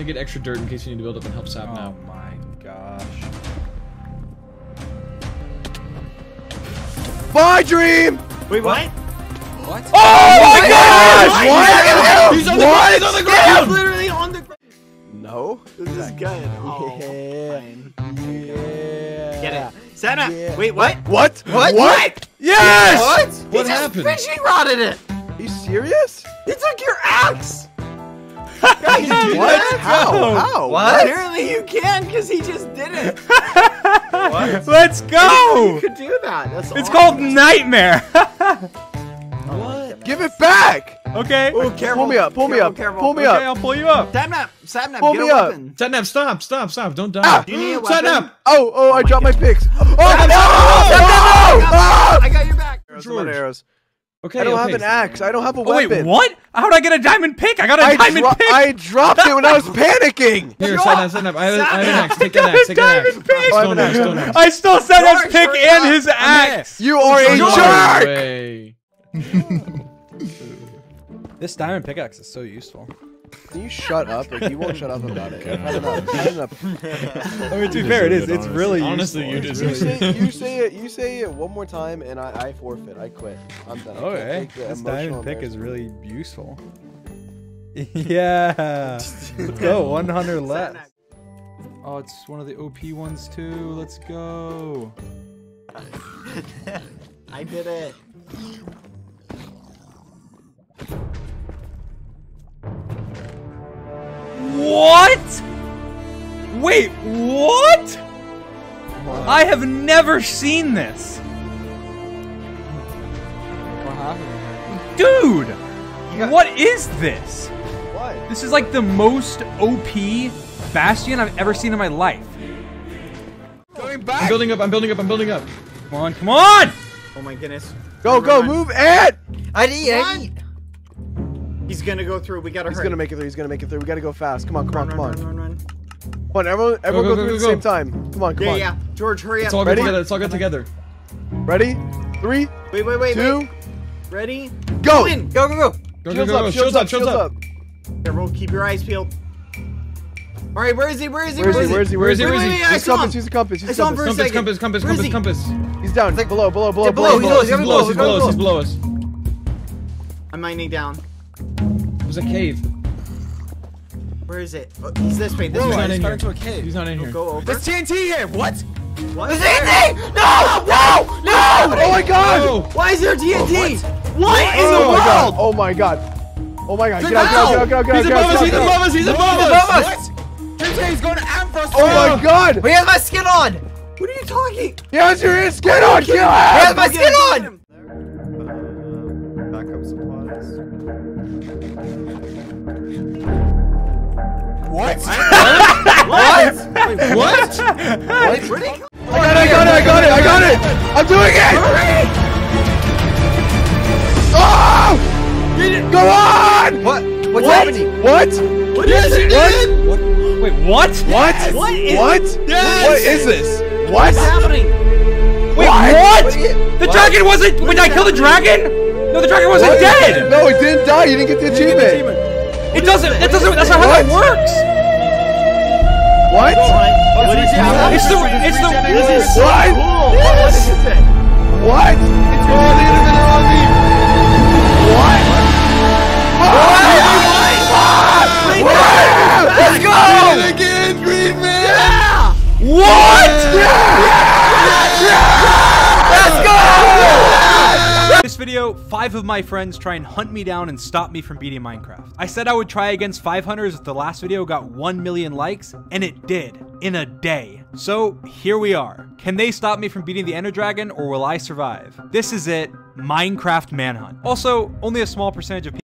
gonna get extra dirt in case you need to build up and help Sap Oh now. my gosh. My dream! Wait, what? What? Oh my gosh! What? He's on the ground! He's on the He's literally on the ground. No. This is good. Oh, Yeah. Yeah. Get it. Santa. Yeah. Wait, what? What? What? What? Yes! What? What he happened? Just fishing rodded it. Are you serious? He took your axe. Guys, do what? that? How? How? Apparently you can because he just did it. Let's go. You could do that. That's It's awesome. called Nightmare. What? Give it back! okay. Oh, careful. Pull me up, pull me up, careful. pull me Okay, up. I'll pull you up. Sapnap, Sapnap, Pull get me a up. weapon. Sapnap, stop, stop, stop. Don't die. Ah! Do you need a weapon? Sapnap! Oh, oh, I my dropped my picks. Oh, no! I Ah! got your back. Arrows, George. arrows. Okay, I don't okay. have an axe. I don't have a Oh, wait, weapon. what? How'd I get a diamond pick? I got a I, diamond pick. I dropped it when I was panicking. Here, Yo, Sapnap, Sapnap. I have, I have an axe. Take that axe. Take that axe. Diamond pick. Oh, I have Stone an axe, axe. stone axe. I stole Santa's George, pick and up. his axe. You are a No jerk. This diamond pickaxe is so useful. Can you shut up? Like, you won't shut up about it. I've had enough. I've had enough. I mean, to be fair, it is. It's really Honestly, you It's just- You really say, you say it. You say it one more time, and I, I forfeit. I quit. I'm done. I oh, Okay, eh? take the this diamond pick is really useful. yeah, let's go. 100 left. Oh, it's one of the OP ones too. Let's go. I did it. What? Wait, what? I have never seen this. What happened? Dude, got- what is this? What? This is like the most OP Bastion I've ever seen in my life. Going I'm building up. I'm building up. I'm building up. Come on, come on! Oh my goodness. Go, go, move, Ed. I need. I need. He's gonna go through. We gotta He's hurry. gonna make it through. He's gonna make it through. We gotta go fast. Come on, come run, on, run, come on. run, run, run. Come on, everyone, everyone go, go, go, through go, at the go. same time. Come on, come Yeah, on. yeah. Yeah. George, hurry up. It's all Ready? good together. It's all good together. Ready? Three, Wait, wait, wait, two, wait. Ready? go. Go in. Go, go, go. Go, go, Shields go, up, go. shields up, shields up. Careful. Keep your eyes peeled. All right, where is he? Where is he? Where is he? Where is he? Where is he? Wait, Wait, wait, wait, wait, wait, I Use saw him. compass. Use the compass. I Use saw him compass. for a Compass, second. compass, compass, Where is compass, he? compass. He's down. below, below, below, Yeah, below, below, below. he's He's below us. He's below us. He's below us. I'm mining down. There's a cave. Where is it? Oh, he's this way. This He's way. not in here. to a cave. He's not in here. Go over. There's TNT here. What? What? Is it? No! No! No! Oh my God! Oh! Why is there TNT? Oh, what in Oh the my God! world? Oh my God! Oh my God! Get No! out! Get out! Get out! Get out! He's Get out! above us. He's Get out! above us. He's above us. He's going to Amphros. Oh my God! He has my skin on. What are you talking? He has your skin on! Kill He has him! my skin on. What? What? What? What? Come? I got it! I got it! I got it! I got it! I'm doing it! Hurry! Oh! Go on! What? What's What? happening? What? What is it? What? Wait, what? What? What is- What? Yes! What is this? What? What's happening? Wait, What? what? What The dragon wasn't. Wait, did I kill the dragon? No, the dragon wasn't What? dead. No, it didn't die. You didn't get the achievement. It doesn't. That doesn't. That's not how that works. What? What is? It's the. It's the. This is so What? cool. What is it? What? Five of my friends try and hunt me down and stop me from beating Minecraft. I said I would try against 500 if the last video got 1 million likes, and it did, in a day. So here we are. Can they stop me from beating the Ender Dragon, or will I survive? This is it, Minecraft Manhunt. Also, only a small percentage of people